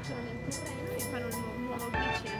regione e fanno il nuovo, nuovo glicino.